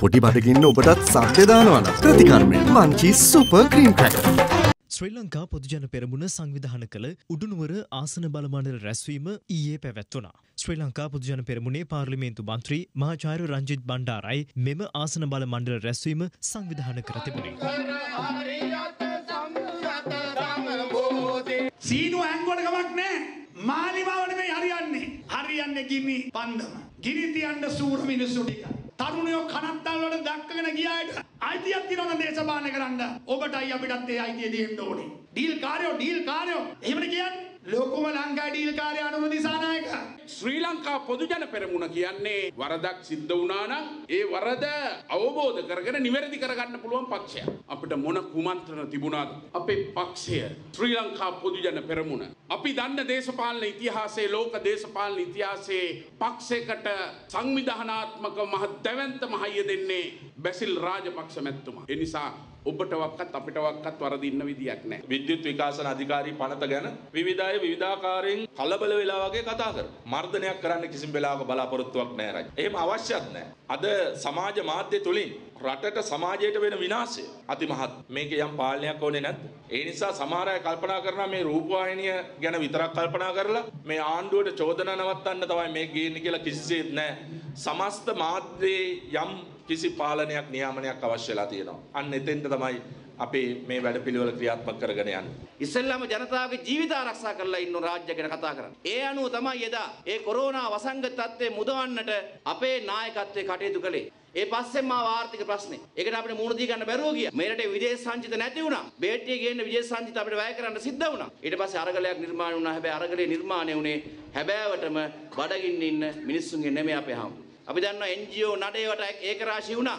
පොටි බඩගින්න ඔබටත් සබ්‍යදානවන ප්‍රතිකර්මය මංචි සුප ක්‍රීම් කැක. ශ්‍රී ලංකා පොදුජන පෙරමුණ සංවිධාන කළ උඩුනුවර ආසන බලමණ්ඩල රැස්වීම ඊයේ පැවැත්වුණා. ශ්‍රී ලංකා පොදුජන පෙරමුණේ පාර්ලිමේන්තු මන්ත්‍රී මහාචාර්ය රංජිත් බණ්ඩාරයි මෙම ආසන බල මණ්ඩල රැස්වීම සංවිධාන කර තිබුණේ. සීනු ඇංගොඩ ගමක් නෑ මාලිමාවන මේ හරියන්නේ. හරියන්න ගිනි පන්දම ගිනිතියන්ට සූර මිනිස්සු ටික. තරුණයෝ කනත්තල් වල දක්කගෙන ගියායට අයිතියක් තියෙනවද දේශපාලනය කරන්න? ඔබටයි අපිටත් ඒ අයිතිය දෙන්න ඕනේ. ඩීල් කාර්යෝ ඩීල් කාර්යෝ. එහෙමද කියන්නේ? ලොකුම ලංකාවේ ඩීල් කාර්ය අනුර දිසානායක. ශ්‍රී ලංකා පොදුජන පෙරමුණ කියන්නේ වරදක් සිද්ධ වුණා නම් ඒ වරද අවබෝධ කරගෙන නිවැරදි කරගන්න පුළුවන් පක්ෂයක්. අපිට මොන කුමන්ත්‍රණ තිබුණාද? අපේ පක්ෂය ශ්‍රී ලංකා පොදුජන පෙරමුණ. අපි දන්න දේශපාලන ඉතිහාසයේ ලෝක දේශපාලන ඉතිහාසයේ පක්ෂයකට සංවිධානාත්මක මහ දැවැන්ත මහය දෙන්නේ බැසිල් රාජපක්ෂ මැතිතුමා. ඒ නිසා ඔබටවක්කත් අපිටවක්කත් වරදින්න විදියක් නෑ. විද්‍යුත් විකාශන අධිකාරී පනත ගැන විවිධය විවිධාකාරයෙන් කලබල වෙලා වගේ කතා කර. මර්ධනයක් කරන්න කිසිම වෙලාවක බලාපොරොත්තුවක් නෑ රජ. එහෙම අවශ්‍යත් නෑ. අද සමාජ මාධ්‍ය තුලින් රටට සමාජයට වෙන විනාශය අතිමහත්. මේක යම් පාලනයක් ඕනේ නැද්ද? ඒ නිසා සමහර අය කල්පනා කරනවා මේ රූපවාහිනිය ගැන විතරක් කල්පනා කරලා මේ ආණ්ඩුවට චෝදනා නවත්තන්න තමයි මේ ගේන්නේ කියලා කිසිසේත් නෑ. සමස්ත මාධ්‍යයේ යම් කිසි පාලනයක් නියාමනයක් අවශ්‍ය වෙලා තියෙනවා. අන්න එතෙන්ට තමයි අපි මේ වැඩ පිළිවෙල ක්‍රියාත්මක කරගෙන යන්නේ. ඉස්සෙල්ලාම ජනතාවගේ ජීවිත ආරක්ෂා කරලා ඉන්න රාජ්‍ය ගැන කතා කරන්නේ. ඒ අනුව තමයි එදා ඒ කොරෝනා වසංගත තත්ත්වය මුදවන්නට අපේ නායකත්වයේ කටයුතු කළේ. ඒ පස්සෙන් මාව ආර්ථික ප්‍රශ්නේ. ඒකට අපිට මුහුණ දී ගන්න බැරුව ගියා. මේ රටේ විදේශ සංචිත නැති වුණා. බේට්ටිය ගේන්න විදේශ සංචිත අපිට වැය කරන්න සිද්ධ වුණා. ඊට පස්සේ අරගලයක් නිර්මාණය වුණා. හැබැයි අරගලේ නිර්මාණය වුණේ හැබෑවටම බඩගින්න ඉන්න මිනිස්සුන්ගේ නෙමෙයි අපේ හාමුදුරුවෝ. අපි දන්නවා NGO නඩේවට ඒක රාශි වුණා.